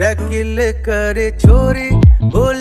रकिल करे छोरी बोल